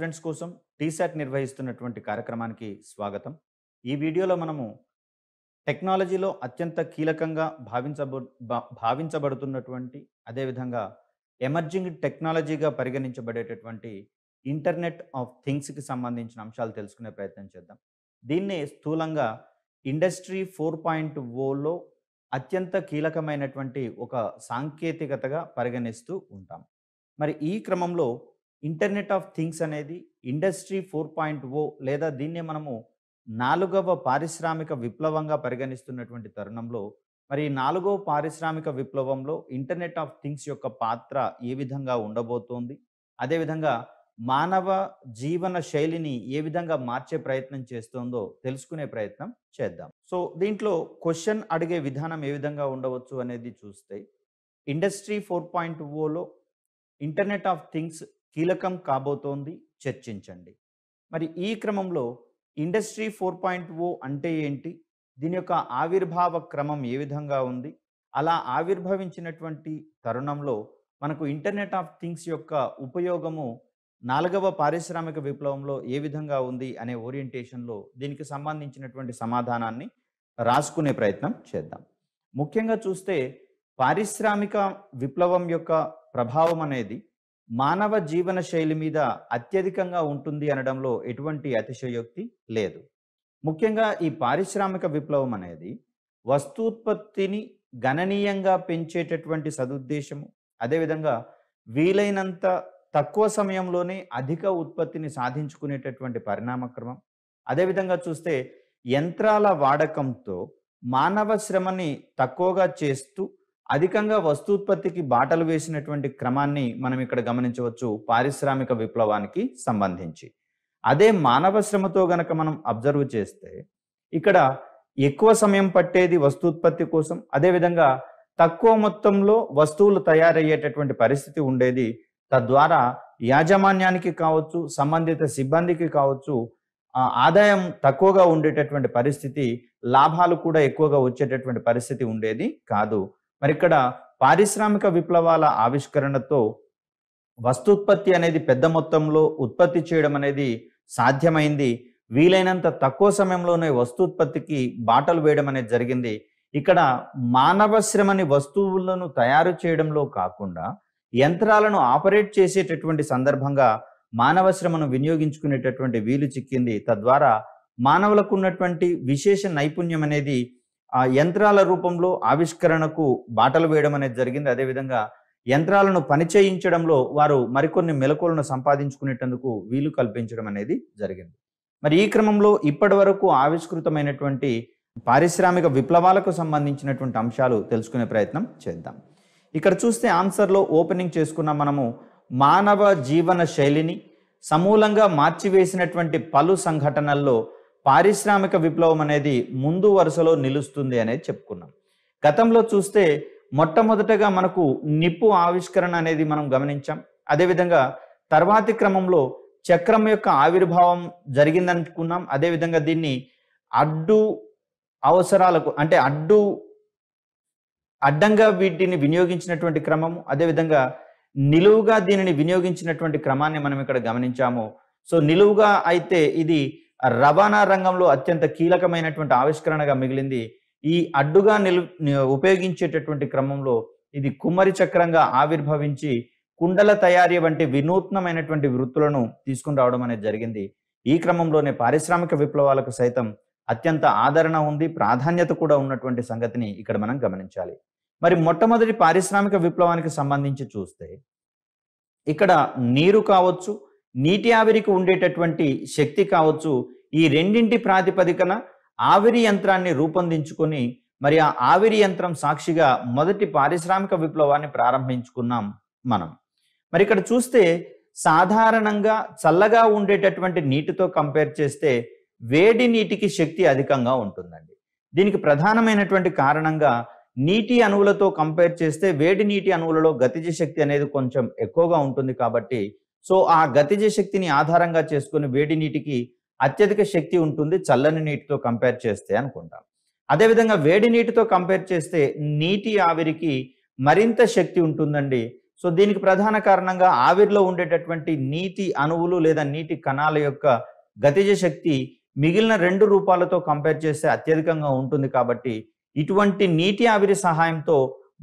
Friends కోసం టీసాట్ నిర్వహిస్తున్నటువంటి కార్యక్రమానికి స్వాగతం. ఈ వీడియోలో మనము టెక్నాలజీలో అత్యంత కీలకంగా భావించబ భావించబడుతున్నటువంటి అదేవిధంగా ఎమర్జింగ్ టెక్నాలజీగా పరిగణించబడేటటువంటి ఇంటర్నెట్ ఆఫ్ థింగ్స్కి సంబంధించిన అంశాలు తెలుసుకునే ప్రయత్నం చేద్దాం. దీన్నే స్థూలంగా ఇండస్ట్రీ ఫోర్ పాయింట్ ఓలో అత్యంత కీలకమైనటువంటి ఒక సాంకేతికతగా పరిగణిస్తూ ఉంటాం. మరి ఈ క్రమంలో ఇంటర్నెట్ ఆఫ్ థింగ్స్ అనేది ఇండస్ట్రీ ఫోర్ పాయింట్ ఓ లేదా దీన్నే మనము నాలుగవ పారిశ్రామిక విప్లవంగా పరిగణిస్తున్నటువంటి తరుణంలో మరి నాలుగవ పారిశ్రామిక విప్లవంలో ఇంటర్నెట్ ఆఫ్ థింగ్స్ యొక్క పాత్ర ఏ విధంగా ఉండబోతోంది? అదేవిధంగా మానవ జీవన శైలిని ఏ విధంగా మార్చే ప్రయత్నం చేస్తుందో తెలుసుకునే ప్రయత్నం చేద్దాం. సో దీంట్లో క్వశ్చన్ అడిగే విధానం ఏ విధంగా ఉండవచ్చు అనేది చూస్తే ఇండస్ట్రీ ఫోర్ పాయింట్ ఓలో ఇంటర్నెట్ ఆఫ్ థింగ్స్ కీలకం కాబోతోంది చర్చించండి. మరి ఈ క్రమంలో ఇండస్ట్రీ ఫోర్ పాయింట్ ఓ అంటే ఏంటి? దీని యొక్క ఆవిర్భావ క్రమం ఏ విధంగా ఉంది? అలా ఆవిర్భవించినటువంటి తరుణంలో మనకు ఇంటర్నెట్ ఆఫ్ థింగ్స్ యొక్క ఉపయోగము నాలుగవ పారిశ్రామిక విప్లవంలో ఏ విధంగా ఉంది అనే ఓరియంటేషన్లో దీనికి సంబంధించినటువంటి సమాధానాన్ని రాసుకునే ప్రయత్నం చేద్దాం. ముఖ్యంగా చూస్తే పారిశ్రామిక విప్లవం యొక్క ప్రభావం అనేది మానవ జీవన శైలి మీద అత్యధికంగా ఉంటుంది అనడంలో ఎటువంటి అతిశయోక్తి లేదు. ముఖ్యంగా ఈ పారిశ్రామిక విప్లవం అనేది వస్తూత్పత్తిని గణనీయంగా పెంచేటటువంటి సదుద్దేశము. అదేవిధంగా వీలైనంత తక్కువ సమయంలోనే అధిక ఉత్పత్తిని సాధించుకునేటటువంటి పరిణామక్రమం. అదేవిధంగా చూస్తే యంత్రాల వాడకంతో మానవ శ్రమని తక్కువగా చేస్తూ అధికంగా వస్తూత్పత్తికి బాటలు వేసినటువంటి క్రమాన్ని మనం ఇక్కడ గమనించవచ్చు పారిశ్రామిక విప్లవానికి సంబంధించి. అదే మానవ శ్రమతో గనక మనం అబ్జర్వ్ చేస్తే ఇక్కడ ఎక్కువ సమయం పట్టేది వస్తూత్పత్తి కోసం అదేవిధంగా తక్కువ మొత్తంలో వస్తువులు తయారయ్యేటటువంటి పరిస్థితి ఉండేది తద్వారా యాజమాన్యానికి కావచ్చు సంబంధిత సిబ్బందికి కావచ్చు ఆదాయం తక్కువగా ఉండేటటువంటి పరిస్థితి లాభాలు కూడా ఎక్కువగా వచ్చేటటువంటి పరిస్థితి ఉండేది కాదు. మరి ఇక్కడ పారిశ్రామిక విప్లవాల ఆవిష్కరణతో వస్తుత్పత్తి అనేది పెద్ద మొత్తంలో ఉత్పత్తి చేయడం అనేది సాధ్యమైంది. వీలైనంత తక్కువ సమయంలోనే వస్తుత్పత్తికి బాటలు వేయడం అనేది జరిగింది. ఇక్కడ మానవ శ్రమని వస్తువులను తయారు చేయడంలో కాకుండా యంత్రాలను ఆపరేట్ చేసేటటువంటి సందర్భంగా మానవ శ్రమను వినియోగించుకునేటటువంటి వీలు చిక్కింది. తద్వారా మానవులకు ఉన్నటువంటి విశేష నైపుణ్యం అనేది ఆ యంత్రాల రూపంలో ఆవిష్కరణకు బాటలు వేయడం అనేది జరిగింది. అదేవిధంగా యంత్రాలను పనిచేయించడంలో వారు మరికొన్ని మెలకువలను సంపాదించుకునేటందుకు వీలు కల్పించడం అనేది జరిగింది. మరి ఈ క్రమంలో ఇప్పటి వరకు ఆవిష్కృతమైనటువంటి పారిశ్రామిక విప్లవాలకు సంబంధించినటువంటి అంశాలు తెలుసుకునే ప్రయత్నం చేద్దాం. ఇక్కడ చూస్తే ఆన్సర్లో ఓపెనింగ్ చేసుకున్న మనము మానవ జీవన శైలిని సమూలంగా మార్చివేసినటువంటి పలు సంఘటనల్లో పారిశ్రామిక విప్లవం అనేది ముందు వరుసలో నిలుస్తుంది అనేది చెప్పుకున్నాం. గతంలో చూస్తే మొట్టమొదటగా మనకు నిప్పు ఆవిష్కరణ అనేది మనం గమనించాం. అదేవిధంగా తర్వాతి క్రమంలో చక్రం యొక్క ఆవిర్భావం జరిగిందనుకున్నాం. అదేవిధంగా దీన్ని అడ్డు అవసరాలకు అంటే అడ్డు అడ్డంగా వీటిని వినియోగించినటువంటి క్రమము అదేవిధంగా నిలువుగా దీనిని వినియోగించినటువంటి క్రమాన్ని మనం ఇక్కడ గమనించాము. సో నిలువుగా అయితే ఇది రవాణా రంగంలో అత్యంత కీలకమైనటువంటి ఆవిష్కరణగా మిగిలింది. ఈ అడ్డుగా నిలు ఉపయోగించేటటువంటి క్రమంలో ఇది కుమ్మరి చక్రంగా ఆవిర్భవించి కుండల తయారీ వంటి వినూత్నమైనటువంటి వృత్తులను తీసుకుని రావడం అనేది జరిగింది. ఈ క్రమంలోనే పారిశ్రామిక విప్లవాలకు సైతం అత్యంత ఆదరణ ఉంది ప్రాధాన్యత కూడా ఉన్నటువంటి సంగతిని ఇక్కడ మనం గమనించాలి. మరి మొట్టమొదటి పారిశ్రామిక విప్లవానికి సంబంధించి చూస్తే ఇక్కడ నీరు కావచ్చు నీటి ఆవిరికి ఉండేటటువంటి శక్తి కావచ్చు ఈ రెండింటి ప్రాతిపదికన ఆవిరి యంత్రాన్ని రూపొందించుకొని మరి ఆ ఆవిరి యంత్రం సాక్షిగా మొదటి పారిశ్రామిక విప్లవాన్ని ప్రారంభించుకున్నాం మనం. మరి ఇక్కడ చూస్తే సాధారణంగా చల్లగా ఉండేటటువంటి నీటితో కంపేర్ చేస్తే వేడి నీటికి శక్తి అధికంగా ఉంటుందండి. దీనికి ప్రధానమైనటువంటి కారణంగా నీటి అణువులతో కంపేర్ చేస్తే వేడి నీటి అణువులలో గతిజ శక్తి అనేది కొంచెం ఎక్కువగా ఉంటుంది కాబట్టి సో ఆ గతిజ శక్తిని ఆధారంగా చేసుకుని వేడి నీటికి అత్యధిక శక్తి ఉంటుంది చల్లని నీటితో కంపేర్ చేస్తే అనుకుంటాం. అదేవిధంగా వేడి నీటితో కంపేర్ చేస్తే నీటి ఆవిరికి మరింత శక్తి ఉంటుందండి. సో దీనికి ప్రధాన కారణంగా ఆవిరిలో ఉండేటటువంటి నీటి అణువులు లేదా నీటి కణాల యొక్క గతిజ శక్తి మిగిలిన రెండు రూపాలతో కంపేర్ చేస్తే అత్యధికంగా ఉంటుంది కాబట్టి ఇటువంటి నీటి ఆవిరి సహాయంతో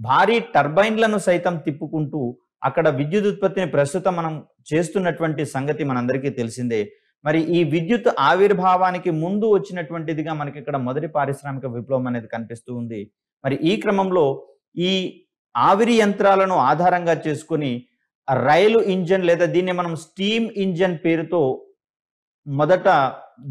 భారీ టర్బైన్లను సైతం తిప్పుకుంటూ అక్కడ విద్యుత్ ఉత్పత్తిని ప్రస్తుతం మనం చేస్తున్నటువంటి సంగతి మనందరికీ తెలిసిందే. మరి ఈ విద్యుత్ ఆవిర్భావానికి ముందు వచ్చినటువంటిదిగా మనకి ఇక్కడ మొదటి పారిశ్రామిక విప్లవం అనేది కనిపిస్తూ ఉంది. మరి ఈ క్రమంలో ఈ ఆవిరి యంత్రాలను ఆధారంగా చేసుకుని రైలు ఇంజన్ లేదా దీన్ని మనం స్టీమ్ ఇంజన్ పేరుతో మొదట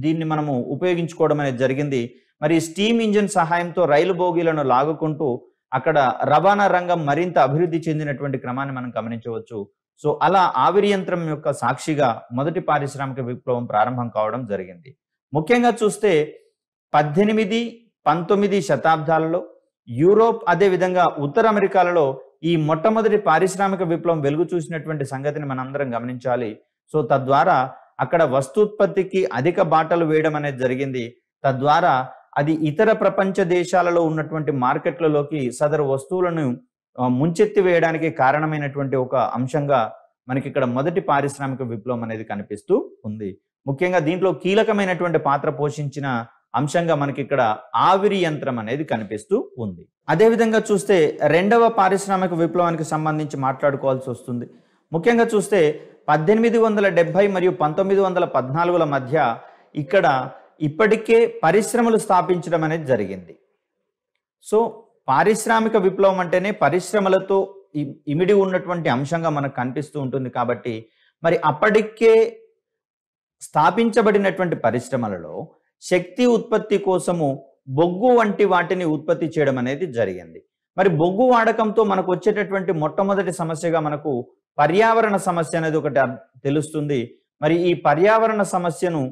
దీన్ని మనము ఉపయోగించుకోవడం అనేది జరిగింది. మరి స్టీమ్ ఇంజన్ సహాయంతో రైలు బోగీలను లాగుకుంటూ అక్కడ రవాణా రంగం మరింత అభివృద్ధి చెందినటువంటి క్రమాన్ని మనం గమనించవచ్చు. సో అలా ఆవిరి యంత్రం యొక్క సాక్షిగా మొదటి పారిశ్రామిక విప్లవం ప్రారంభం కావడం జరిగింది. ముఖ్యంగా చూస్తే పద్దెనిమిది పంతొమ్మిది శతాబ్దాలలో యూరోప్ అదే విధంగా ఉత్తర అమెరికాలలో ఈ మొట్టమొదటి పారిశ్రామిక విప్లవం వెలుగు చూసినటువంటి సంగతిని మనందరం గమనించాలి. సో తద్వారా అక్కడ వస్తూత్పత్తికి అధిక బాటలు వేయడం అనేది జరిగింది. తద్వారా అది ఇతర ప్రపంచ దేశాలలో ఉన్నటువంటి మార్కెట్లలోకి సదరు వస్తువులను ముంచెత్తి వేయడానికి కారణమైనటువంటి ఒక అంశంగా మనకి ఇక్కడ మొదటి పారిశ్రామిక విప్లవం అనేది కనిపిస్తూ ఉంది. ముఖ్యంగా దీంట్లో కీలకమైనటువంటి పాత్ర పోషించిన అంశంగా మనకి ఇక్కడ ఆవిరి యంత్రం అనేది కనిపిస్తూ ఉంది. అదేవిధంగా చూస్తే రెండవ పారిశ్రామిక విప్లవానికి సంబంధించి మాట్లాడుకోవాల్సి వస్తుంది. ముఖ్యంగా చూస్తే పద్దెనిమిది వందల డెబ్బై మరియు పంతొమ్మిది వందల పద్నాలుగుల మధ్య ఇక్కడ ఇప్పటికే పరిశ్రమలు స్థాపించడం అనేది జరిగింది. సో పారిశ్రామిక విప్లవం అంటేనే పరిశ్రమలతో ఇమిడి ఉన్నటువంటి అంశంగా మనకు కనిపిస్తూ ఉంటుంది కాబట్టి మరి అప్పటికే స్థాపించబడినటువంటి పరిశ్రమలలో శక్తి ఉత్పత్తి కోసము బొగ్గు వంటి వాటిని ఉత్పత్తి చేయడం అనేది జరిగింది. మరి బొగ్గు వాడకంతో మనకు వచ్చేటటువంటి మొట్టమొదటి సమస్యగా మనకు పర్యావరణ సమస్య అనేది ఒకటి తెలుస్తుంది. మరి ఈ పర్యావరణ సమస్యను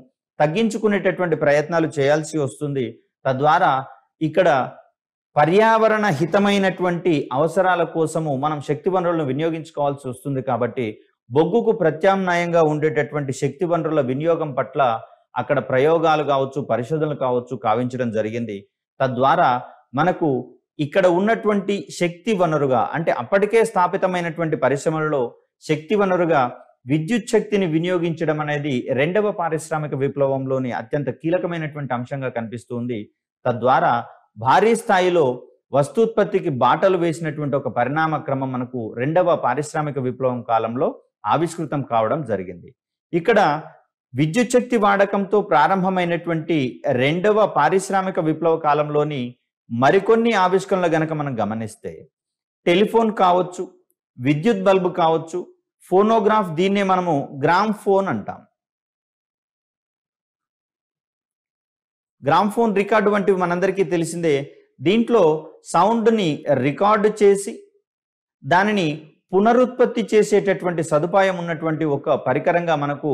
తగ్గించుకునేటటువంటి ప్రయత్నాలు చేయాల్సి వస్తుంది. తద్వారా ఇక్కడ పర్యావరణ హితమైనటువంటి అవసరాల కోసము మనం శక్తి వనరులను వినియోగించుకోవాల్సి వస్తుంది కాబట్టి బొగ్గుకు ప్రత్యామ్నాయంగా ఉండేటటువంటి శక్తి వనరుల వినియోగం పట్ల అక్కడ ప్రయోగాలు కావచ్చు పరిశోధనలు కావచ్చు కావించడం జరిగింది. తద్వారా మనకు ఇక్కడ ఉన్నటువంటి శక్తి వనరుగా అంటే అప్పటికే స్థాపితమైనటువంటి పరిశ్రమలలో శక్తి వనరుగా విద్యుత్ శక్తిని వినియోగించడం అనేది రెండవ పారిశ్రామిక విప్లవంలోని అత్యంత కీలకమైనటువంటి అంశంగా కనిపిస్తుంది తద్వారా భారీ స్థాయిలో వస్తూత్పత్తికి బాటలు వేసినటువంటి ఒక పరిణామ క్రమం మనకు రెండవ పారిశ్రామిక విప్లవం కాలంలో ఆవిష్కృతం కావడం జరిగింది. ఇక్కడ విద్యుత్ శక్తి వాడకంతో ప్రారంభమైనటువంటి రెండవ పారిశ్రామిక విప్లవ కాలంలోని మరికొన్ని ఆవిష్కరణలు గనక మనం గమనిస్తే టెలిఫోన్ కావచ్చు విద్యుత్ బల్బు కావచ్చు ఫోనోగ్రాఫ్ దీన్నే మనము గ్రామ్ ఫోన్ అంటాం. గ్రామ్ ఫోన్ రికార్డు వంటివి మనందరికీ తెలిసిందే. దీంట్లో సౌండ్ని రికార్డు చేసి దానిని పునరుత్పత్తి చేసేటటువంటి సదుపాయం ఉన్నటువంటి ఒక పరికరంగా మనకు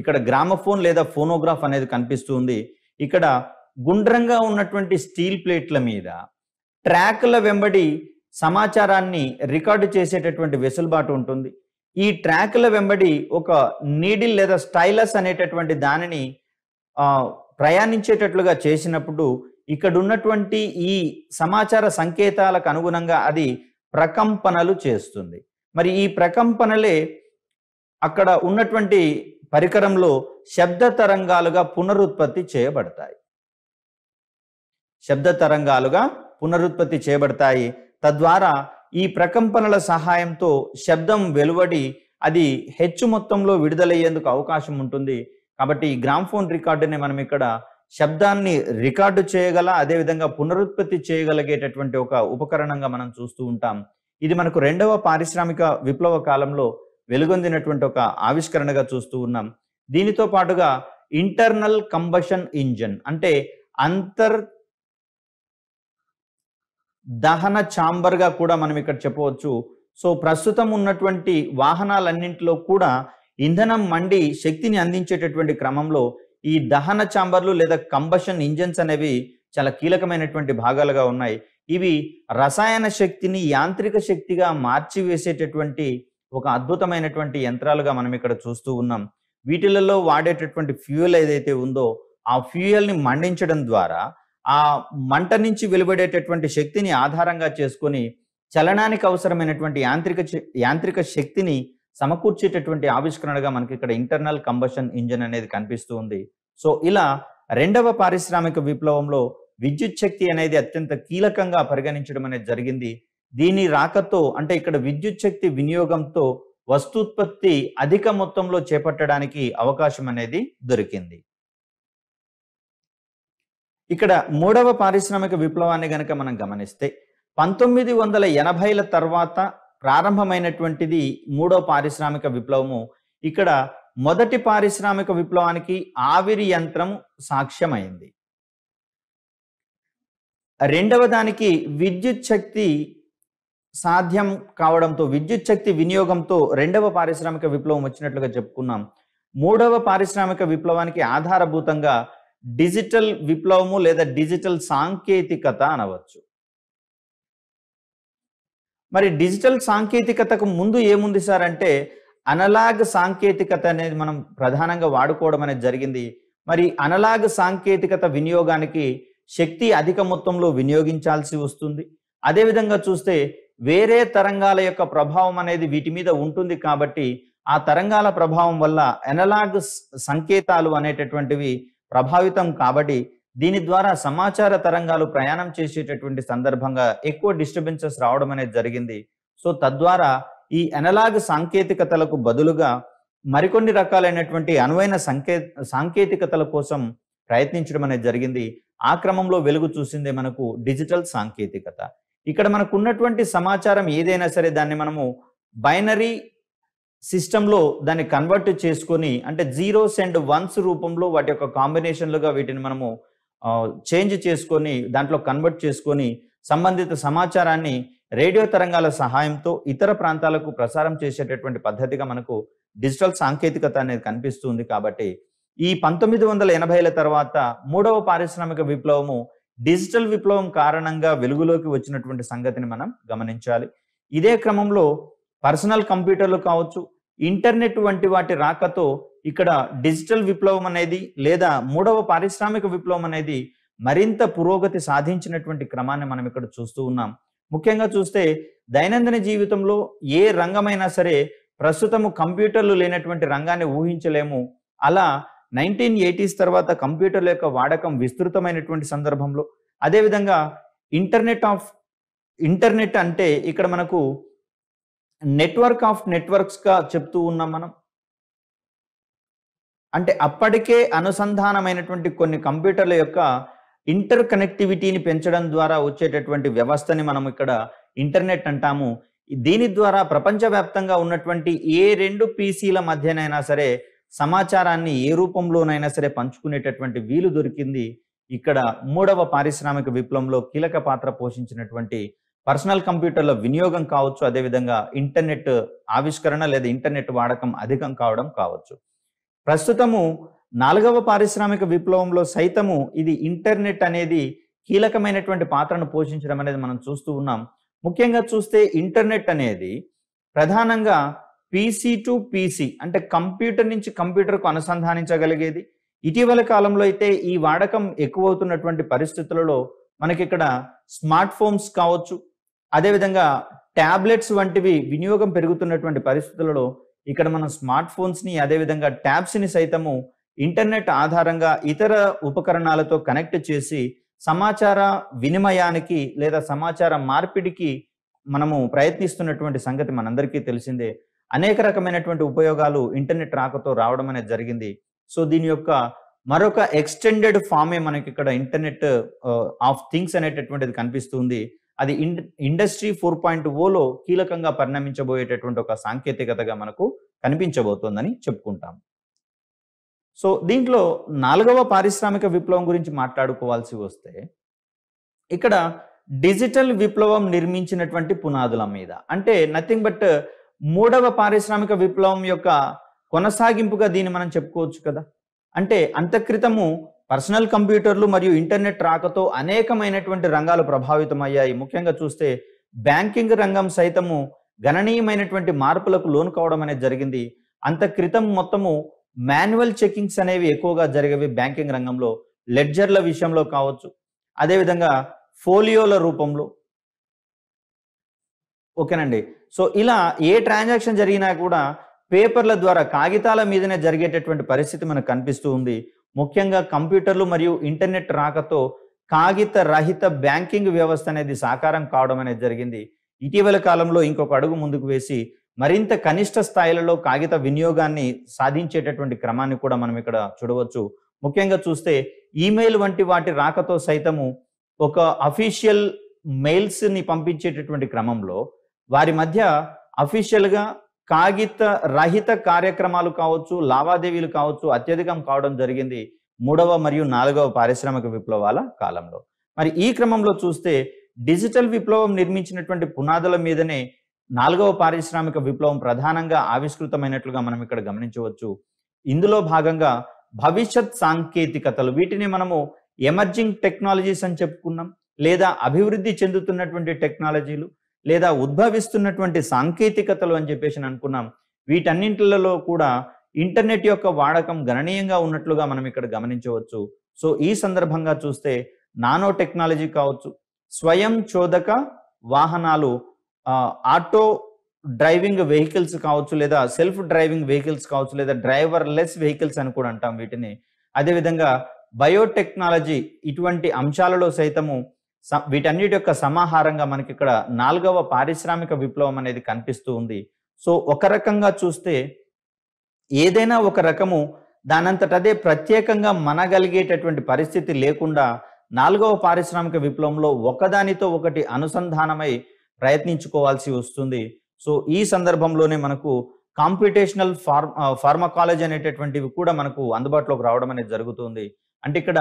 ఇక్కడ గ్రామఫోన్ లేదా ఫోనోగ్రాఫ్ అనేది కనిపిస్తుంది ఇక్కడ గుండ్రంగా ఉన్నటువంటి స్టీల్ ప్లేట్ల మీద ట్రాక్ల వెంబడి సమాచారాన్ని రికార్డు చేసేటటువంటి వెసులుబాటు ఉంటుంది. ఈ ట్రాక్ల వెంబడి ఒక నీడిల్ లేదా స్టైలస్ అనేటటువంటి దానిని ప్రయాణించేటట్లుగా చేసినప్పుడు ఇక్కడ ఉన్నటువంటి ఈ సమాచార సంకేతాలకు అనుగుణంగా అది ప్రకంపనలు చేస్తుంది. మరి ఈ ప్రకంపనలే అక్కడ ఉన్నటువంటి పరికరంలో శబ్ద తరంగాలుగా పునరుత్పత్తి చేయబడతాయి. శబ్ద తరంగాలుగా పునరుత్పత్తి చేయబడతాయి. తద్వారా ఈ ప్రకంపనల సహాయంతో శబ్దం వెలువడి అది హెచ్చు మొత్తంలో విడుదలయ్యేందుకు అవకాశం ఉంటుంది. కాబట్టి ఈ గ్రామ్ఫోన్ రికార్డుని మనం ఇక్కడ శబ్దాన్ని రికార్డు చేయగల అదేవిధంగా పునరుత్పత్తి చేయగలిగేటటువంటి ఒక ఉపకరణంగా మనం చూస్తూ ఉంటాం. ఇది మనకు రెండవ పారిశ్రామిక విప్లవ కాలంలో వెలుగొందినటువంటి ఒక ఆవిష్కరణగా చూస్తూ ఉన్నాం. దీనితో పాటుగా ఇంటర్నల్ కంబషన్ ఇంజన్ అంటే అంతర్ దహన ఛాంబర్గా కూడా మనం ఇక్కడ చెప్పవచ్చు. సో ప్రస్తుతం ఉన్నటువంటి వాహనాలన్నింటిలో కూడా ఇంధనం మండి శక్తిని అందించేటటువంటి క్రమంలో ఈ దహన చాంబర్లు లేదా కంబషన్ ఇంజన్స్ అనేవి చాలా కీలకమైనటువంటి భాగాలుగా ఉన్నాయి. ఇవి రసాయన శక్తిని యాంత్రిక శక్తిగా మార్చివేసేటటువంటి ఒక అద్భుతమైనటువంటి యంత్రాలుగా మనం ఇక్కడ చూస్తూ ఉన్నాం. వీటిలలో వాడేటటువంటి ఫ్యూయల్ ఏదైతే ఉందో ఆ ఫ్యూయల్ని మండించడం ద్వారా ఆ మంట నుంచి వెలువడేటటువంటి శక్తిని ఆధారంగా చేసుకొని చలనానికి అవసరమైనటువంటి యాంత్రిక యాంత్రిక శక్తిని సమకూర్చేటటువంటి ఆవిష్కరణగా మనకి ఇక్కడ ఇంటర్నల్ కంబషన్ ఇంజన్ అనేది కనిపిస్తూ ఉంది. సో ఇలా రెండవ పారిశ్రామిక విప్లవంలో విద్యుత్ శక్తి అనేది అత్యంత కీలకంగా పరిగణించడం అనేది జరిగింది. దీని రాకతో అంటే ఇక్కడ విద్యుత్ శక్తి వినియోగంతో వస్తుత్పత్తి అధిక మొత్తంలో చేపట్టడానికి అవకాశం అనేది దొరికింది. ఇక్కడ మూడవ పారిశ్రామిక విప్లవాన్ని గనక మనం గమనిస్తే పంతొమ్మిది వందల ఎనభైల తర్వాత ప్రారంభమైనటువంటిది మూడో పారిశ్రామిక విప్లవము. ఇక్కడ మొదటి పారిశ్రామిక విప్లవానికి ఆవిరి యంత్రం సాక్ష్యమైంది. రెండవ దానికి విద్యుత్ శక్తి సాధ్యం కావడంతో విద్యుత్ శక్తి వినియోగంతో రెండవ పారిశ్రామిక విప్లవం వచ్చినట్లుగా చెప్పుకున్నాం. మూడవ పారిశ్రామిక విప్లవానికి ఆధారభూతంగా డిజిటల్ విప్లవము లేదా డిజిటల్ సాంకేతికత అనవచ్చు. మరి డిజిటల్ సాంకేతికతకు ముందు ఏముంది సార్ అంటే అనలాగ్ సాంకేతికత అనేది మనం ప్రధానంగా వాడుకోవడం అనేది జరిగింది. మరి అనలాగ్ సాంకేతికత వినియోగానికి శక్తి అధిక మొత్తంలో వినియోగించాల్సి వస్తుంది. అదేవిధంగా చూస్తే వేరే తరంగాల యొక్క ప్రభావం అనేది వీటి మీద ఉంటుంది కాబట్టి ఆ తరంగాల ప్రభావం వల్ల అనలాగ్ సంకేతాలు అనేటటువంటివి ప్రభావితం కాబట్టి దీని ద్వారా సమాచార తరంగాలు ప్రయాణం చేసేటటువంటి సందర్భంగా ఎక్కువ డిస్టర్బెన్సెస్ రావడం అనేది జరిగింది. సో తద్వారా ఈ అనలాగ్ సాంకేతికతలకు బదులుగా మరికొన్ని రకాలైనటువంటి అనువైన సంకే సాంకేతికతల కోసం ప్రయత్నించడం అనేది జరిగింది. ఆ క్రమంలో వెలుగు చూసిందే మనకు డిజిటల్ సాంకేతికత. ఇక్కడ మనకు ఉన్నటువంటి సమాచారం ఏదైనా సరే దాన్ని మనము బైనరీ సిస్టంలో దాన్ని కన్వర్ట్ చేసుకొని అంటే జీరోస్ అండ్ వన్స్ రూపంలో వాటి యొక్క కాంబినేషన్లుగా వీటిని మనము చేంజ్ చేసుకొని దాంట్లో కన్వర్ట్ చేసుకొని సంబంధిత సమాచారాన్ని రేడియో తరంగాల సహాయంతో ఇతర ప్రాంతాలకు ప్రసారం చేసేటటువంటి పద్ధతిగా మనకు డిజిటల్ సాంకేతికత అనేది కనిపిస్తుంది కాబట్టి ఈ పంతొమ్మిది వందల ఎనభైల తర్వాత మూడవ పారిశ్రామిక విప్లవము డిజిటల్ విప్లవం కారణంగా వెలుగులోకి వచ్చినటువంటి సంగతిని మనం గమనించాలి. ఇదే క్రమంలో పర్సనల్ కంప్యూటర్లు కావచ్చు ఇంటర్నెట్ వంటి వాటి రాకతో ఇక్కడ డిజిటల్ విప్లవం అనేది లేదా మూడవ పారిశ్రామిక విప్లవం అనేది మరింత పురోగతి సాధించినటువంటి క్రమాన్ని మనం ఇక్కడ చూస్తూ ఉన్నాం. ముఖ్యంగా చూస్తే దైనందిన జీవితంలో ఏ రంగమైనా సరే ప్రస్తుతము కంప్యూటర్లు లేనటువంటి రంగాన్ని ఊహించలేము. అలా నైన్టీన్ ఎయిటీస్ తర్వాత కంప్యూటర్ల యొక్క వాడకం విస్తృతమైనటువంటి సందర్భంలో అదేవిధంగా ఇంటర్నెట్ ఆఫ్ ఇంటర్నెట్ అంటే ఇక్కడ మనకు నెట్వర్క్ ఆఫ్ నెట్వర్క్స్గా చెప్తూ ఉన్నాం మనం. అంటే అప్పటికే అనుసంధానమైనటువంటి కొన్ని కంప్యూటర్ల యొక్క ఇంటర్ కనెక్టివిటీని పెంచడం ద్వారా వచ్చేటటువంటి వ్యవస్థని మనం ఇక్కడ ఇంటర్నెట్ అంటాము. దీని ద్వారా ప్రపంచవ్యాప్తంగా ఉన్నటువంటి ఏ రెండు పీసీల మధ్యనైనా సరే సమాచారాన్ని ఏ రూపంలోనైనా సరే పంచుకునేటటువంటి వీలు దొరికింది. ఇక్కడ మూడవ పారిశ్రామిక విప్లవంలో కీలక పాత్ర పోషించినటువంటి పర్సనల్ కంప్యూటర్ల వినియోగం కావచ్చు అదేవిధంగా ఇంటర్నెట్ ఆవిష్కరణ లేదా ఇంటర్నెట్ వాడకం అధికం కావడం కావచ్చు. ప్రస్తుతము నాలుగవ పారిశ్రామిక విప్లవంలో సైతము ఇది ఇంటర్నెట్ అనేది కీలకమైనటువంటి పాత్రను పోషించడం అనేది మనం చూస్తూ ఉన్నాం. ముఖ్యంగా చూస్తే ఇంటర్నెట్ అనేది ప్రధానంగా పీసీ టు పీసీ అంటే కంప్యూటర్ నుంచి కంప్యూటర్కు అనుసంధానించగలిగేది. ఇటీవల కాలంలో అయితే ఈ వాడకం ఎక్కువవుతున్నటువంటి పరిస్థితులలో మనకి ఇక్కడ స్మార్ట్ ఫోన్స్ కావచ్చు. అదేవిధంగా ట్యాబ్లెట్స్ వంటివి వినియోగం పెరుగుతున్నటువంటి పరిస్థితులలో ఇక్కడ మనం స్మార్ట్ ఫోన్స్ని అదేవిధంగా ట్యాబ్స్ని సైతము ఇంటర్నెట్ ఆధారంగా ఇతర ఉపకరణాలతో కనెక్ట్ చేసి సమాచార వినిమయానికి లేదా సమాచార మార్పిడికి మనము ప్రయత్నిస్తున్నటువంటి సంగతి మనందరికీ తెలిసిందే. అనేక రకమైనటువంటి ఉపయోగాలు ఇంటర్నెట్ రాకతో రావడం అనేది జరిగింది. సో దీని యొక్క మరొక ఎక్స్టెండెడ్ ఫామే మనకి ఇక్కడ ఇంటర్నెట్ ఆఫ్ థింగ్స్ అనేటటువంటిది కనిపిస్తుంది. అది ఇండస్ట్రీ ఫోర్ పాయింట్ ఓలో కీలకంగా పరిణమించబోయేటటువంటి ఒక సాంకేతికతగా మనకు కనిపించబోతోందని చెప్పుకుంటాం. సో దీంట్లో నాలుగవ పారిశ్రామిక విప్లవం గురించి మాట్లాడుకోవాల్సి వస్తే ఇక్కడ డిజిటల్ విప్లవం నిర్మించినటువంటి పునాదుల మీద అంటే నథింగ్ బట్ మూడవ పారిశ్రామిక విప్లవం యొక్క కొనసాగింపుగా దీన్ని మనం చెప్పుకోవచ్చు కదా? అంటే అంతక్రితము పర్సనల్ కంప్యూటర్లు మరియు ఇంటర్నెట్ రాకతో అనేకమైనటువంటి రంగాలు ప్రభావితమయ్యాయి. ముఖ్యంగా చూస్తే బ్యాంకింగ్ రంగం సైతము గణనీయమైనటువంటి మార్పులకు లోను కావడం అనేది జరిగింది. అంత క్రితం మొత్తము మాన్యువల్ చెకింగ్స్ అనేవి ఎక్కువగా జరిగేవి బ్యాంకింగ్ రంగంలో లెడ్జర్ల విషయంలో కావచ్చు. అదేవిధంగా ఫోలియోల రూపంలో. ఓకేనండి. సో ఇలా ఏ ట్రాన్సాక్షన్ జరిగినా కూడా పేపర్ల ద్వారా కాగితాల మీదనే జరిగేటటువంటి పరిస్థితి మనకు కనిపిస్తూ ఉంది. ముఖ్యంగా కంప్యూటర్లు మరియు ఇంటర్నెట్ రాకతో కాగిత రహిత బ్యాంకింగ్ వ్యవస్థ అనేది సాకారం కావడం అనేది జరిగింది. ఇటీవల కాలంలో ఇంకొక అడుగు ముందుకు వేసి మరింత కనిష్ట స్థాయిలలో కాగిత వినియోగాన్ని సాధించేటటువంటి క్రమాన్ని కూడా మనం ఇక్కడ చూడవచ్చు. ముఖ్యంగా చూస్తే ఈమెయిల్ వంటి వాటి రాకతో సైతము ఒక అఫీషియల్ మెయిల్స్ని పంపించేటటువంటి క్రమంలో వారి మధ్య అఫీషియల్గా కాగిత రహిత కార్యక్రమాలు కావచ్చు లావాదేవీలు కావచ్చు అత్యధికం కావడం జరిగింది మూడవ మరియు నాలుగవ పారిశ్రామిక విప్లవాల కాలంలో. మరి ఈ క్రమంలో చూస్తే డిజిటల్ విప్లవం నిర్మించినటువంటి పునాదుల మీదనే నాలుగవ పారిశ్రామిక విప్లవం ప్రధానంగా ఆవిష్కృతమైనట్లుగా మనం ఇక్కడ గమనించవచ్చు. ఇందులో భాగంగా భవిష్యత్ సాంకేతికతలు వీటిని మనము ఎమర్జింగ్ టెక్నాలజీస్ అని చెప్పుకున్నాం లేదా అభివృద్ధి చెందుతున్నటువంటి టెక్నాలజీలు లేదా ఉద్భవిస్తున్నటువంటి సాంకేతికతలు అని చెప్పేసి అనుకున్నాం. వీటన్నింటిలలో కూడా ఇంటర్నెట్ యొక్క వాడకం గణనీయంగా ఉన్నట్లుగా మనం ఇక్కడ గమనించవచ్చు. సో ఈ సందర్భంగా చూస్తే నానో టెక్నాలజీ కావచ్చు స్వయం చోదక వాహనాలు ఆటో డ్రైవింగ్ వెహికల్స్ కావచ్చు లేదా సెల్ఫ్ డ్రైవింగ్ వెహికల్స్ కావచ్చు లేదా డ్రైవర్ లెస్ వెహికల్స్ అని కూడా అంటాం వీటిని. అదేవిధంగా బయోటెక్నాలజీ ఇటువంటి అంశాలలో సైతము వీటన్నిటి యొక్క సమాహారంగా మనకి ఇక్కడ నాలుగవ పారిశ్రామిక విప్లవం అనేది కనిపిస్తూ ఉంది. సో ఒక రకంగా చూస్తే ఏదైనా ఒక రకము దానంతట అదే ప్రత్యేకంగా మనగలిగేటటువంటి పరిస్థితి లేకుండా నాలుగవ పారిశ్రామిక విప్లవంలో ఒకదానితో ఒకటి అనుసంధానమై ప్రయత్నించుకోవాల్సి వస్తుంది. సో ఈ సందర్భంలోనే మనకు కాంపిటేషనల్ ఫార్ ఫార్మకాలజీ అనేటటువంటివి కూడా మనకు అందుబాటులోకి రావడం అనేది జరుగుతుంది. అంటే ఇక్కడ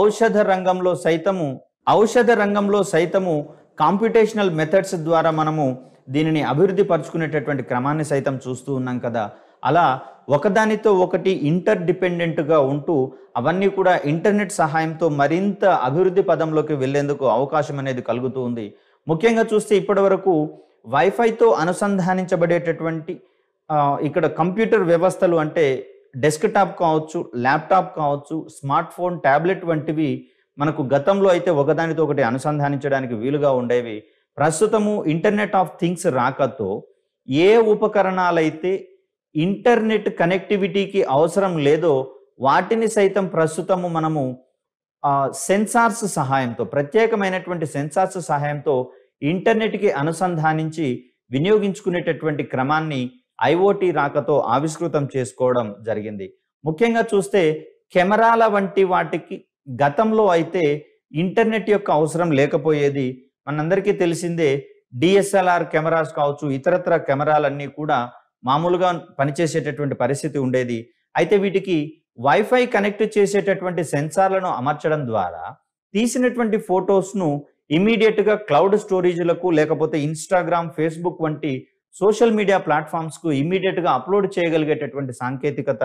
ఔషధ రంగంలో సైతము ఔషధ రంగంలో సైతము కాంపిటేషనల్ మెథడ్స్ ద్వారా మనము దీనిని అభివృద్ధి పరుచుకునేటటువంటి క్రమాన్ని సైతం చూస్తూ ఉన్నాం కదా. అలా ఒకదానితో ఒకటి ఇంటర్ డిపెండెంట్గా ఉంటూ అవన్నీ కూడా ఇంటర్నెట్ సహాయంతో మరింత అభివృద్ధి పదంలోకి వెళ్ళేందుకు అవకాశం అనేది కలుగుతూ ఉంది. ముఖ్యంగా చూస్తే ఇప్పటి వరకు వైఫైతో అనుసంధానించబడేటటువంటి ఇక్కడ కంప్యూటర్ వ్యవస్థలు అంటే డెస్క్టాప్ కావచ్చు ల్యాప్టాప్ కావచ్చు స్మార్ట్ ఫోన్ ట్యాబ్లెట్ వంటివి మనకు గతంలో అయితే ఒకదానితో ఒకటి అనుసంధానించడానికి వీలుగా ఉండేవి. ప్రస్తుతము ఇంటర్నెట్ ఆఫ్ థింగ్స్ రాకతో ఏ ఉపకరణాలైతే ఇంటర్నెట్ కనెక్టివిటీకి అవసరం లేదో వాటిని సైతం ప్రస్తుతము మనము సెన్సార్స్ సహాయంతో ప్రత్యేకమైనటువంటి సెన్సార్స్ సహాయంతో ఇంటర్నెట్కి అనుసంధానించి వినియోగించుకునేటటువంటి క్రమాన్ని ఐఓటీ రాకతో ఆవిష్కృతం చేసుకోవడం జరిగింది. ముఖ్యంగా చూస్తే కెమెరాల వంటి వాటికి గతంలో అయితే ఇంటర్నెట్ యొక్క అవసరం లేకపోయేది మనందరికీ తెలిసిందే డిఎస్ఎల్ఆర్ కెమెరాస్ కావచ్చు ఇతరత్ర కెమెరాలన్నీ కూడా మామూలుగా పనిచేసేటటువంటి పరిస్థితి ఉండేది. అయితే వీటికి వైఫై కనెక్ట్ చేసేటటువంటి సెన్సార్లను అమర్చడం ద్వారా తీసినటువంటి ఫొటోస్ను ఇమీడియట్గా క్లౌడ్ స్టోరేజ్లకు లేకపోతే ఇన్స్టాగ్రామ్ ఫేస్బుక్ వంటి సోషల్ మీడియా ప్లాట్ఫామ్స్కు ఇమీడియట్గా అప్లోడ్ చేయగలిగేటటువంటి సాంకేతికత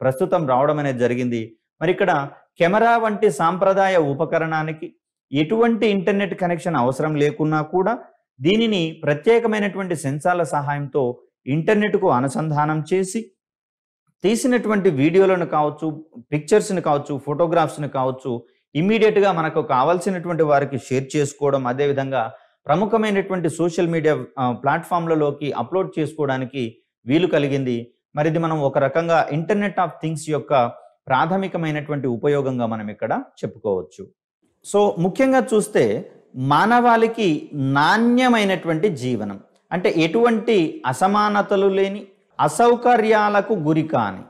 ప్రస్తుతం రావడం అనేది జరిగింది. మరి ఇక్కడ కెమెరా వంటి సాంప్రదాయ ఉపకరణానికి ఎటువంటి ఇంటర్నెట్ కనెక్షన్ అవసరం లేకున్నా కూడా దీనిని ప్రత్యేకమైనటువంటి సెన్సార్ల సహాయంతో ఇంటర్నెట్కు అనుసంధానం చేసి తీసినటువంటి వీడియోలను కావచ్చు పిక్చర్స్ని కావచ్చు ఫోటోగ్రాఫ్స్ని కావచ్చు ఇమ్మీడియట్గా మనకు కావాల్సినటువంటి వారికి షేర్ చేసుకోవడం అదేవిధంగా ప్రముఖమైనటువంటి సోషల్ మీడియా ప్లాట్ఫామ్లలోకి అప్లోడ్ చేసుకోవడానికి వీలు కలిగింది. మరి ఇది మనం ఒక రకంగా ఇంటర్నెట్ ఆఫ్ థింగ్స్ యొక్క ప్రాథమికమైనటువంటి ఉపయోగంగా మనం ఇక్కడ చెప్పుకోవచ్చు. సో ముఖ్యంగా చూస్తే మానవాళికి నాణ్యమైనటువంటి జీవనం. అంటే ఎటువంటి అసమానతలు లేని అసౌకర్యాలకు గురి కాని.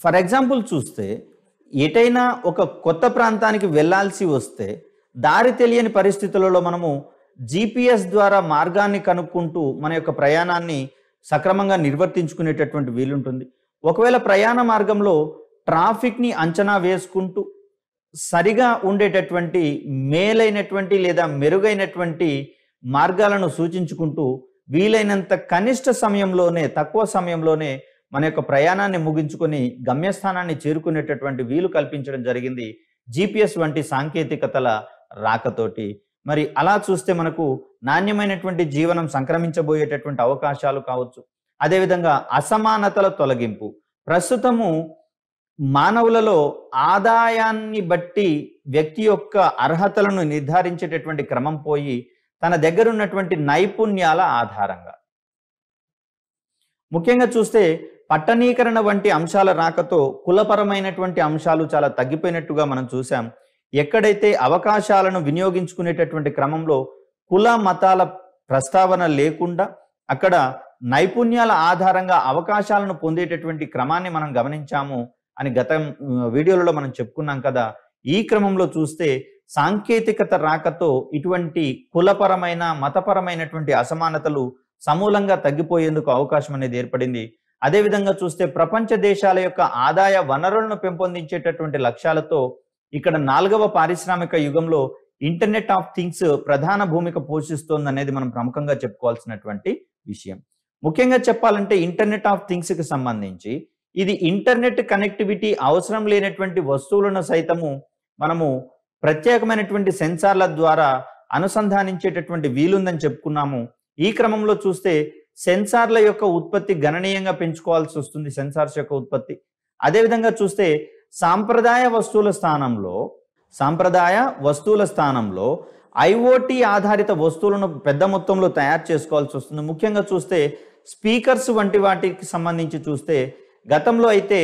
ఫర్ ఎగ్జాంపుల్ చూస్తే ఎటైనా ఒక కొత్త ప్రాంతానికి వెళ్ళాల్సి వస్తే దారి తెలియని పరిస్థితులలో మనము జీపీఎస్ ద్వారా మార్గాన్ని కనుక్కుంటూ మన యొక్క ప్రయాణాన్ని సక్రమంగా నిర్వర్తించుకునేటటువంటి వీలుంటుంది. ఒకవేళ ప్రయాణ మార్గంలో ట్రాఫిక్ని అంచనా వేసుకుంటూ సరిగా ఉండేటటువంటి మేలైనటువంటి లేదా మెరుగైనటువంటి మార్గాలను సూచించుకుంటూ వీలైనంత కనిష్ట సమయంలోనే తక్కువ సమయంలోనే మన యొక్క ప్రయాణాన్ని ముగించుకొని గమ్యస్థానాన్ని చేరుకునేటటువంటి వీలు కల్పించడం జరిగింది. జిపిఎస్ వంటి సాంకేతికతల రాకతోటి. మరి అలా చూస్తే మనకు నాణ్యమైనటువంటి జీవనం సంక్రమించబోయేటటువంటి అవకాశాలు కావచ్చు. అదేవిధంగా అసమానతల తొలగింపు. ప్రస్తుతము మానవులలో ఆదాయాన్ని బట్టి వ్యక్తి యొక్క అర్హతలను నిర్ధారించేటటువంటి క్రమం పోయి తన దగ్గర ఉన్నటువంటి నైపుణ్యాల ఆధారంగా. ముఖ్యంగా చూస్తే పట్టణీకరణ వంటి అంశాల రాకతో కులపరమైనటువంటి అంశాలు చాలా తగ్గిపోయినట్టుగా మనం చూసాం ఎక్కడైతే అవకాశాలను వినియోగించుకునేటటువంటి క్రమంలో కుల మతాల ప్రస్తావన లేకుండా అక్కడ నైపుణ్యాల ఆధారంగా అవకాశాలను పొందేటటువంటి క్రమాన్ని మనం గమనించాము. అని గత వీడియోలలో మనం చెప్పుకున్నాం కదా ఈ క్రమంలో చూస్తే సాంకేతికత రాకతో ఇటువంటి కులపరమైన మతపరమైనటువంటి అసమానతలు సమూలంగా తగ్గిపోయేందుకు అవకాశం అనేది ఏర్పడింది. అదేవిధంగా చూస్తే ప్రపంచ దేశాల యొక్క ఆదాయ వనరులను పెంపొందించేటటువంటి లక్ష్యాలతో ఇక్కడ నాలుగవ పారిశ్రామిక యుగంలో ఇంటర్నెట్ ఆఫ్ థింగ్స్ ప్రధాన భూమిక పోషిస్తోంది అనేది మనం ప్రముఖంగా చెప్పుకోవాల్సినటువంటి విషయం. ముఖ్యంగా చెప్పాలంటే ఇంటర్నెట్ ఆఫ్ థింగ్స్కి సంబంధించి ఇది ఇంటర్నెట్ కనెక్టివిటీ అవసరం లేనటువంటి వస్తువులను సైతము మనము ప్రత్యేకమైనటువంటి సెన్సార్ల ద్వారా అనుసంధానించేటటువంటి వీలుందని చెప్పుకున్నాము. ఈ క్రమంలో చూస్తే సెన్సార్ల యొక్క ఉత్పత్తి గణనీయంగా పెంచుకోవాల్సి వస్తుంది సెన్సార్స్ యొక్క ఉత్పత్తి. అదేవిధంగా చూస్తే సాంప్రదాయ వస్తువుల స్థానంలో సాంప్రదాయ వస్తువుల స్థానంలో ఐఓటీ ఆధారిత వస్తువులను పెద్ద మొత్తంలో తయారు చేసుకోవాల్సి వస్తుంది. ముఖ్యంగా చూస్తే స్పీకర్స్ వంటి వాటికి సంబంధించి చూస్తే గతంలో అయితే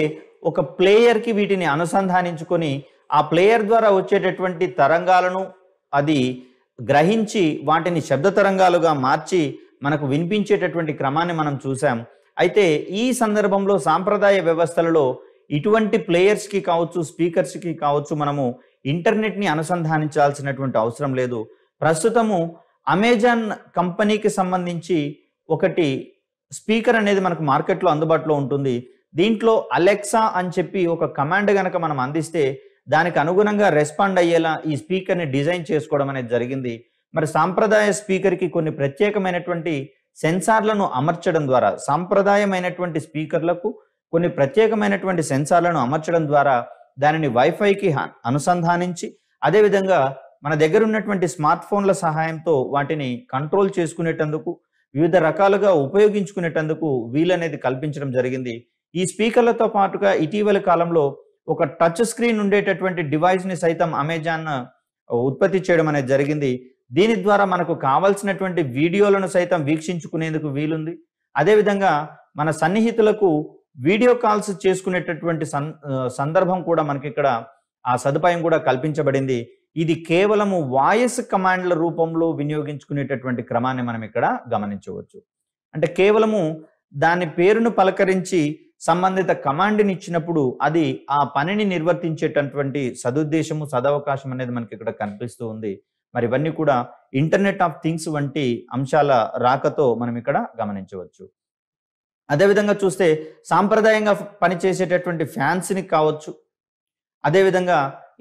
ఒక ప్లేయర్కి వీటిని అనుసంధానించుకొని ఆ ప్లేయర్ ద్వారా వచ్చేటటువంటి తరంగాలను అది గ్రహించి వాటిని శబ్ద తరంగాలుగా మార్చి మనకు వినిపించేటటువంటి క్రమాన్ని మనం చూసాం అయితే ఈ సందర్భంలో సాంప్రదాయ వ్యవస్థలలో ఇటువంటి ప్లేయర్స్కి కావచ్చు స్పీకర్స్కి కావచ్చు మనము ఇంటర్నెట్ని అనుసంధానించాల్సినటువంటి అవసరం లేదు. ప్రస్తుతము అమెజాన్ కంపెనీకి సంబంధించి ఒకటి స్పీకర్ అనేది మనకు మార్కెట్లో అందుబాటులో ఉంటుంది. దీంట్లో అలెక్సా అని చెప్పి ఒక కమాండ్ కనుక మనం అందిస్తే దానికి అనుగుణంగా రెస్పాండ్ అయ్యేలా ఈ స్పీకర్ని డిజైన్ చేసుకోవడం అనేది జరిగింది. మరి సాంప్రదాయ స్పీకర్కి కొన్ని ప్రత్యేకమైనటువంటి సెన్సార్లను అమర్చడం ద్వారా సాంప్రదాయమైనటువంటి స్పీకర్లకు కొన్ని ప్రత్యేకమైనటువంటి సెన్సార్లను అమర్చడం ద్వారా దానిని వైఫైకి అనుసంధానించి అదేవిధంగా మన దగ్గర ఉన్నటువంటి స్మార్ట్ ఫోన్ల సహాయంతో వాటిని కంట్రోల్ చేసుకునేటందుకు వివిధ రకాలుగా ఉపయోగించుకునేటందుకు వీలనేది కల్పించడం జరిగింది. ఈ స్పీకర్లతో పాటుగా ఇటీవల కాలంలో ఒక టచ్ స్క్రీన్ ఉండేటటువంటి డివైస్ని సైతం అమెజాన్ ఉత్పత్తి చేయడం అనేది జరిగింది. దీని ద్వారా మనకు కావాల్సినటువంటి వీడియోలను సైతం వీక్షించుకునేందుకు వీలుంది. అదేవిధంగా మన సన్నిహితులకు వీడియో కాల్స్ చేసుకునేటటువంటి సన్ సందర్భం కూడా మనకి ఇక్కడ ఆ సదుపాయం కూడా కల్పించబడింది. ఇది కేవలము వాయిస్ కమాండ్ల రూపంలో వినియోగించుకునేటటువంటి క్రమాన్ని మనం ఇక్కడ గమనించవచ్చు. అంటే కేవలము దాని పేరును పలకరించి సంబంధిత కమాండ్ని ఇచ్చినప్పుడు అది ఆ పనిని నిర్వర్తించేటటువంటి సదుద్దేశము సదవకాశం అనేది మనకి ఇక్కడ కనిపిస్తూ ఉంది. మరి ఇవన్నీ కూడా ఇంటర్నెట్ ఆఫ్ థింగ్స్ వంటి అంశాల రాకతో మనం ఇక్కడ గమనించవచ్చు. అదేవిధంగా చూస్తే సాంప్రదాయంగా పనిచేసేటటువంటి ఫ్యాన్స్ని కావచ్చు అదేవిధంగా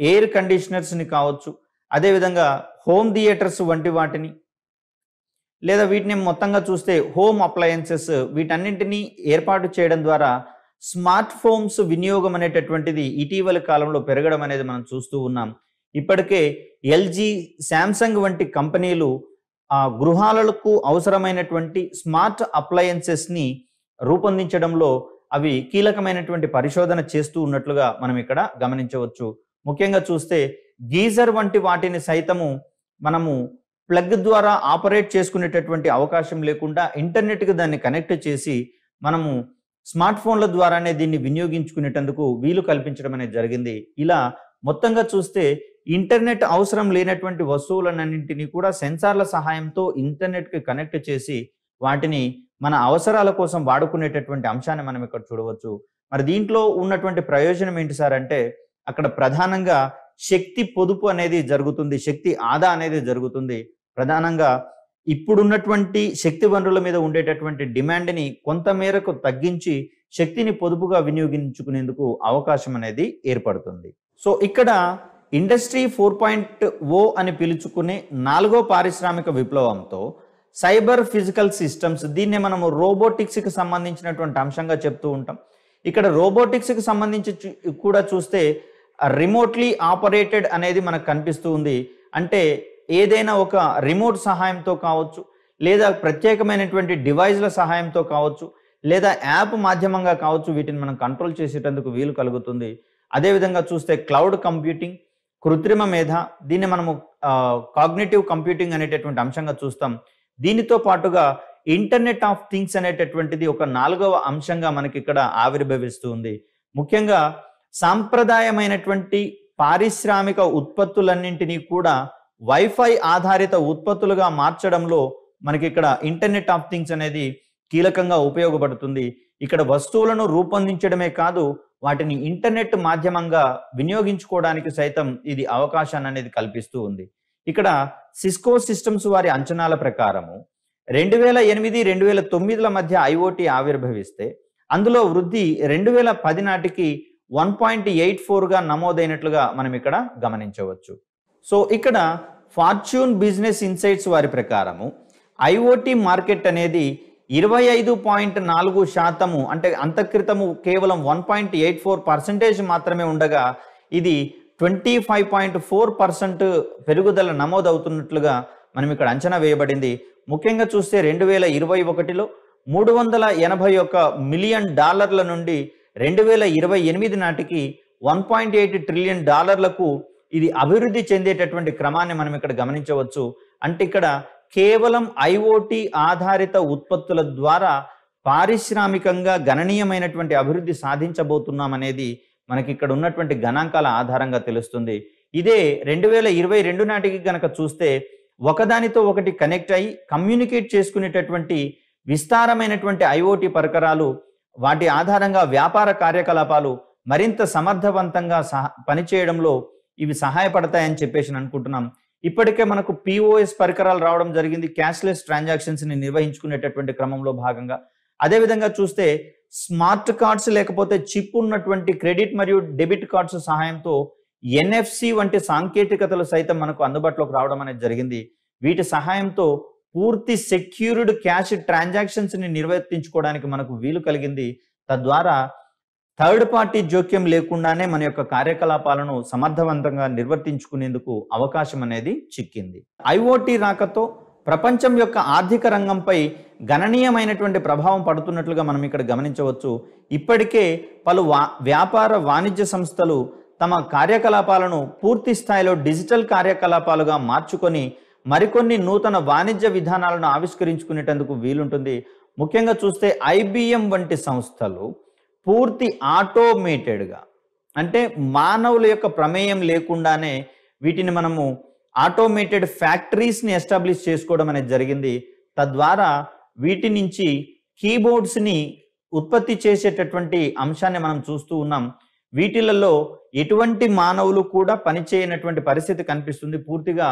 ఎయిర్ కండిషనర్స్ని కావచ్చు అదేవిధంగా హోమ్ థియేటర్స్ వంటి వాటిని లేదా వీటిని మొత్తంగా చూస్తే హోమ్ అప్లయన్సెస్ వీటన్నింటినీ ఏర్పాటు చేయడం ద్వారా స్మార్ట్ ఫోన్స్ వినియోగం అనేటటువంటిది ఇటీవల కాలంలో పెరగడం అనేది మనం చూస్తూ ఉన్నాం. ఇప్పటికే ఎల్జీ శాంసంగ్ వంటి కంపెనీలు ఆ గృహాలకు అవసరమైనటువంటి స్మార్ట్ అప్లయన్సెస్ని రూపొందించడంలో అవి కీలకమైనటువంటి పరిశోధన చేస్తూ ఉన్నట్లుగా మనం ఇక్కడ గమనించవచ్చు. ముఖ్యంగా చూస్తే గీజర్ వంటి వాటిని సైతము మనము ప్లగ్ ద్వారా ఆపరేట్ చేసుకునేటటువంటి అవకాశం లేకుండా ఇంటర్నెట్కి దాన్ని కనెక్ట్ చేసి మనము స్మార్ట్ ఫోన్ల ద్వారానే దీన్ని వినియోగించుకునేటందుకు వీలు కల్పించడం అనేది జరిగింది. ఇలా మొత్తంగా చూస్తే ఇంటర్నెట్ అవసరం లేనటువంటి వస్తువులన్నింటినీ కూడా సెన్సార్ల సహాయంతో ఇంటర్నెట్కి కనెక్ట్ చేసి వాటిని మన అవసరాల కోసం వాడుకునేటటువంటి అంశాన్ని మనం ఇక్కడ చూడవచ్చు. మరి దీంట్లో ఉన్నటువంటి ప్రయోజనం ఏంటి సార్ అంటే అక్కడ ప్రధానంగా శక్తి పొదుపు అనేది జరుగుతుంది శక్తి ఆదా అనేది జరుగుతుంది. ప్రధానంగా ఇప్పుడున్నటువంటి శక్తి వనరుల మీద ఉండేటటువంటి డిమాండ్ని కొంత మేరకు తగ్గించి శక్తిని పొదుపుగా వినియోగించుకునేందుకు అవకాశం అనేది ఏర్పడుతుంది. సో ఇక్కడ ఇండస్ట్రీ ఫోర్ పాయింట్ ఓ అని పిలుచుకునే నాలుగో పారిశ్రామిక విప్లవంతో సైబర్ ఫిజికల్ సిస్టమ్స్ దీన్నే మనము రోబోటిక్స్కి సంబంధించినటువంటి అంశంగా చెప్తూ ఉంటాం. ఇక్కడ రోబోటిక్స్కి సంబంధించి కూడా చూస్తే రిమోట్లీ ఆపరేటెడ్ అనేది మనకు కనిపిస్తూ ఉంది. అంటే ఏదైనా ఒక రిమోట్ సహాయంతో కావచ్చు లేదా ప్రత్యేకమైనటువంటి డివైజ్ల సహాయంతో కావచ్చు లేదా యాప్ మాధ్యమంగా కావచ్చు వీటిని మనం కంట్రోల్ చేసేటందుకు వీలు కలుగుతుంది. అదేవిధంగా చూస్తే క్లౌడ్ కంప్యూటింగ్ కృత్రిమ మేధ దీన్ని మనము కాగ్నేటివ్ కంప్యూటింగ్ అనేటటువంటి అంశంగా చూస్తాం. దీనితో పాటుగా ఇంటర్నెట్ ఆఫ్ థింగ్స్ అనేటటువంటిది ఒక నాలుగవ అంశంగా మనకి ఇక్కడ ఆవిర్భవిస్తూ ఉంది. ముఖ్యంగా సాంప్రదాయమైనటువంటి పారిశ్రామిక ఉత్పత్తులన్నింటినీ కూడా వైఫై ఆధారిత ఉత్పత్తులుగా మార్చడంలో మనకి ఇక్కడ ఇంటర్నెట్ ఆఫ్ థింగ్స్ అనేది కీలకంగా ఉపయోగపడుతుంది. ఇక్కడ వస్తువులను రూపొందించడమే కాదు వాటిని ఇంటర్నెట్ మాధ్యమంగా వినియోగించుకోవడానికి సైతం ఇది అవకాశాన్ని అనేది కల్పిస్తూ ఉంది. ఇక్కడ సిస్కో సిస్టమ్స్ వారి అంచనాల ప్రకారము రెండు వేల ఎనిమిది రెండు వేల తొమ్మిదిల మధ్య ఐఓటి ఆవిర్భవిస్తే అందులో వృద్ధి రెండు వేల పది నాటికి వన్ పాయింట్ ఎయిట్ ఫోర్గా నమోదైనట్లుగా మనం ఇక్కడ గమనించవచ్చు. సో ఇక్కడ ఫార్చ్యూన్ బిజినెస్ ఇన్సైట్స్ వారి ప్రకారము ఐఓటీ మార్కెట్ అనేది ఇరవై ఐదు పాయింట్ నాలుగు శాతము అంటే అంతక్రితము కేవలం one point eight four percentage మాత్రమే ఉండగా ఇది twenty five point four percent పెరుగుదల నమోదవుతున్నట్లుగా మనం ఇక్కడ అంచనా వేయబడింది. ముఖ్యంగా చూస్తే రెండు వేల ఇరవై ఒకటిలో మూడు వందల ఎనభై ఒక్క మిలియన్ డాలర్ల నుండి రెండు వేల ఇరవై ఎనిమిది నాటికి వన్ పాయింట్ ఎయిట్ ట్రిలియన్ డాలర్లకు ఇది అభివృద్ధి చెందేటటువంటి క్రమాన్ని మనం ఇక్కడ గమనించవచ్చు. అంటే ఇక్కడ కేవలం ఐఓటి ఆధారిత ఉత్పత్తుల ద్వారా పారిశ్రామికంగా గణనీయమైనటువంటి అభివృద్ధి సాధించబోతున్నాం అనేది మనకి ఇక్కడ ఉన్నటువంటి గణాంకాల ఆధారంగా తెలుస్తుంది. ఇదే రెండు వేల ఇరవై రెండు నాటికి గనక చూస్తే ఒకదానితో ఒకటి కనెక్ట్ అయ్యి కమ్యూనికేట్ చేసుకునేటటువంటి విస్తారమైనటువంటి ఐఓటి పరికరాలు వాటి ఆధారంగా వ్యాపార కార్యకలాపాలు మరింత సమర్థవంతంగా సహ పనిచేయడంలో ఇవి సహాయపడతాయని చెప్పేసి నేను అనుకుంటున్నాం. ఇప్పటికే మనకు పిఓఎస్ పరికరాలు రావడం జరిగింది. క్యాష్లెస్ ట్రాన్సాక్షన్స్ని నిర్వహించుకునేటటువంటి క్రమంలో భాగంగా. అదేవిధంగా చూస్తే స్మార్ట్ కార్డ్స్ లేకపోతే చిప్ ఉన్నటువంటి క్రెడిట్ మరియు డెబిట్ కార్డ్స్ సహాయంతో ఎన్ఎఫ్సి వంటి సాంకేతికతలు సైతం మనకు అందుబాటులోకి రావడం అనేది జరిగింది. వీటి సహాయంతో పూర్తి సెక్యూర్డ్ క్యాష్ ట్రాన్సాక్షన్స్ని నిర్వర్తించుకోవడానికి మనకు వీలు కలిగింది. తద్వారా థర్డ్ పార్టీ జోక్యం లేకుండానే మన యొక్క కార్యకలాపాలను సమర్థవంతంగా నిర్వర్తించుకునేందుకు అవకాశం అనేది చిక్కింది. ఐఓటీ రాకతో ప్రపంచం యొక్క ఆర్థిక రంగంపై గణనీయమైనటువంటి ప్రభావం పడుతున్నట్లుగా మనం ఇక్కడ గమనించవచ్చు. ఇప్పటికే పలు వా వ్యాపార వాణిజ్య సంస్థలు తమ కార్యకలాపాలను పూర్తి స్థాయిలో డిజిటల్ కార్యకలాపాలుగా మార్చుకొని మరికొన్ని నూతన వాణిజ్య విధానాలను ఆవిష్కరించుకునేటందుకు వీలుంటుంది. ముఖ్యంగా చూస్తే ఐబిఎం వంటి సంస్థలు పూర్తి ఆటోమేటెడ్గా అంటే మానవుల యొక్క ప్రమేయం లేకుండానే వీటిని మనము ఆటోమేటెడ్ ఫ్యాక్టరీస్ని ఎస్టాబ్లిష్ చేసుకోవడం అనేది జరిగింది. తద్వారా వీటి నుంచి కీబోర్డ్స్ని ఉత్పత్తి చేసేటటువంటి అంశాన్ని మనం చూస్తూ ఉన్నాం. వీటిలలో ఎటువంటి మానవులు కూడా పనిచేయనటువంటి పరిస్థితి కనిపిస్తుంది. పూర్తిగా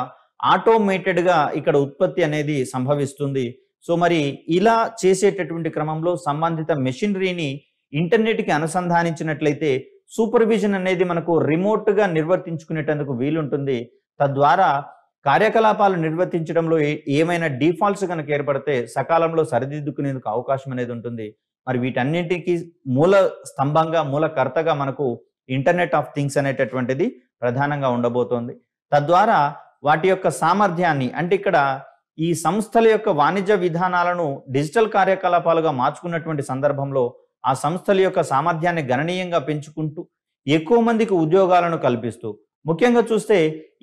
ఆటోమేటెడ్గా ఇక్కడ ఉత్పత్తి అనేది సంభవిస్తుంది. సో మరి ఇలా చేసేటటువంటి క్రమంలో సంబంధిత మెషినరీని ఇంటర్నెట్కి అనుసంధానించినట్లయితే సూపర్విజన్ అనేది మనకు రిమోట్గా నిర్వర్తించుకునేటందుకు వీలుంటుంది. తద్వారా కార్యకలాపాలు నిర్వర్తించడంలో ఏ- ఏమైనా డిఫాల్ట్స్ కనుక ఏర్పడితే సకాలంలో సరిదిద్దుకునేందుకు అవకాశం అనేది ఉంటుంది. మరి వీటన్నింటికి మూల స్తంభంగా మూలకర్తగా మనకు ఇంటర్నెట్ ఆఫ్ థింగ్స్ అనేటటువంటిది ప్రధానంగా ఉండబోతోంది. తద్వారా వాటి యొక్క సామర్థ్యాన్ని అంటే ఇక్కడ ఈ సంస్థల యొక్క వాణిజ్య విధానాలను డిజిటల్ కార్యకలాపాలుగా మార్చుకున్నటువంటి సందర్భంలో ఆ సంస్థల యొక్క సామర్థ్యాన్ని గణనీయంగా పెంచుకుంటూ ఎక్కువ మందికి ఉద్యోగాలను కల్పిస్తూ ముఖ్యంగా చూస్తే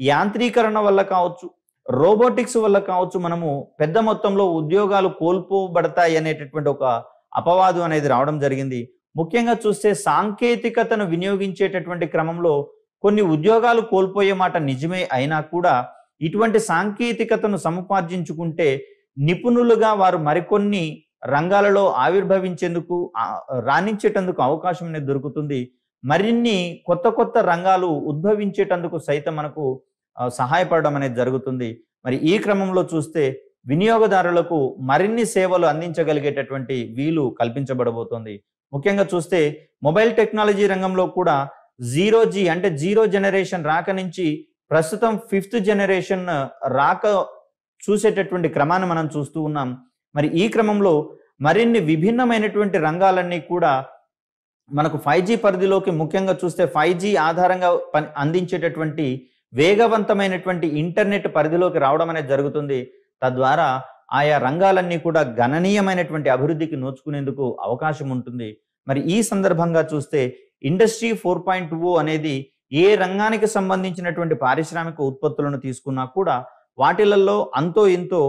యాంత్రీకరణ వల్ల కావచ్చు రోబోటిక్స్ వల్ల కావచ్చు మనము పెద్ద మొత్తంలో ఉద్యోగాలు కోల్పోబడతాయి అనేటటువంటి ఒక అపవాదం అనేది రావడం జరిగింది. ముఖ్యంగా చూస్తే సాంకేతికతను వినియోగించేటటువంటి క్రమంలో కొన్ని ఉద్యోగాలు కోల్పోయే మాట నిజమే అయినా కూడా ఇటువంటి సాంకేతికతను సముపార్జించుకుంటే నిపుణులుగా వారు మరికొన్ని రంగాలలో ఆవిర్భవించేందుకు రాణించేటందుకు అవకాశం అనేది దొరుకుతుంది. మరిన్ని కొత్త కొత్త రంగాలు ఉద్భవించేటందుకు సైతం మనకు సహాయపడడం అనేది జరుగుతుంది. మరి ఈ క్రమంలో చూస్తే వినియోగదారులకు మరిన్ని సేవలు అందించగలిగేటటువంటి వీలు కల్పించబడబోతోంది. ముఖ్యంగా చూస్తే మొబైల్ టెక్నాలజీ రంగంలో కూడా జీరో జీ అంటే జీరో జనరేషన్ రాక నుంచి ప్రస్తుతం ఫిఫ్త్ జనరేషన్ రాక చూసేటటువంటి క్రమాన్ని మనం చూస్తూ ఉన్నాం. మరి ఈ క్రమంలో మరిన్ని విభిన్నమైనటువంటి రంగాలన్నీ కూడా మనకు ఫైవ్ జీ పరిధిలోకి ముఖ్యంగా చూస్తే ఫైవ్ జీ ఆధారంగా పని అందించేటటువంటి వేగవంతమైనటువంటి ఇంటర్నెట్ పరిధిలోకి రావడం అనేది జరుగుతుంది. తద్వారా ఆయా రంగాలన్నీ కూడా గణనీయమైనటువంటి అభివృద్ధికి నోచుకునేందుకు అవకాశం ఉంటుంది. మరి ఈ సందర్భంగా చూస్తే ఇండస్ట్రీ ఫోర్ పాయింట్ టూ అనేది ఏ రంగానికి సంబంధించినటువంటి పారిశ్రామిక ఉత్పత్తులను తీసుకున్నా కూడా వాటిలలో అంతో ఇంతో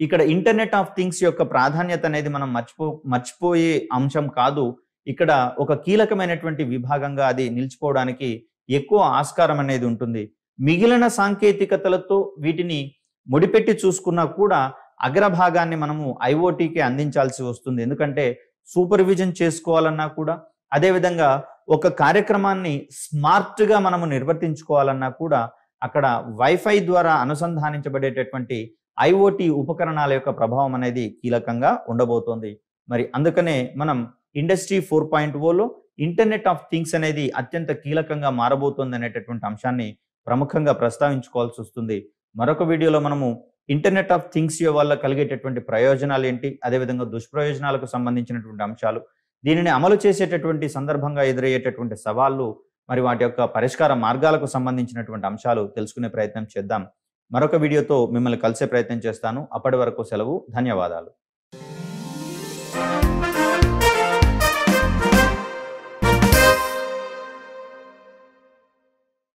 ఇక్కడ ఇంటర్నెట్ ఆఫ్ థింగ్స్ యొక్క ప్రాధాన్యత అనేది మనం మర్చిపో మర్చిపోయే అంశం కాదు. ఇక్కడ ఒక కీలకమైనటువంటి విభాగంగా అది నిలిచిపోవడానికి ఎక్కువ ఆస్కారం అనేది ఉంటుంది. మిగిలిన సాంకేతికతలతో వీటిని ముడిపెట్టి చూసుకున్నా కూడా అగ్రభాగాన్ని మనము ఐఓటీకి అందించాల్సి వస్తుంది. ఎందుకంటే సూపర్విజన్ చేసుకోవాలన్నా కూడా అదేవిధంగా ఒక కార్యక్రమాన్ని స్మార్ట్గా మనము నిర్వర్తించుకోవాలన్నా కూడా అక్కడ వైఫై ద్వారా అనుసంధానించబడేటటువంటి ఐఓటి ఉపకరణాల యొక్క ప్రభావం అనేది కీలకంగా ఉండబోతోంది. మరి అందుకనే మనం ఇండస్ట్రీ ఫోర్ పాయింట్ ఓలో ఇంటర్నెట్ ఆఫ్ థింగ్స్ అనేది అత్యంత కీలకంగా మారబోతోంది అనేటటువంటి అంశాన్ని ప్రముఖంగా ప్రస్తావించుకోవాల్సి వస్తుంది. మరొక వీడియోలో మనము ఇంటర్నెట్ ఆఫ్ థింగ్స్ వల్ల కలిగేటటువంటి ప్రయోజనాలు ఏంటి? అదేవిధంగా దుష్ప్రయోజనాలకు సంబంధించినటువంటి అంశాలు దీనిని అమలు చేసేటటువంటి సందర్భంగా ఎదురయ్యేటటువంటి సవాళ్ళు మరి వాటి యొక్క పరిష్కార మార్గాలకు సంబంధించినటువంటి అంశాలు తెలుసుకునే ప్రయత్నం చేద్దాం. మరొక వీడియోతో మిమ్మల్ని కలిసే ప్రయత్నం చేస్తాను. అప్పటి వరకు సెలవు. ధన్యవాదాలు.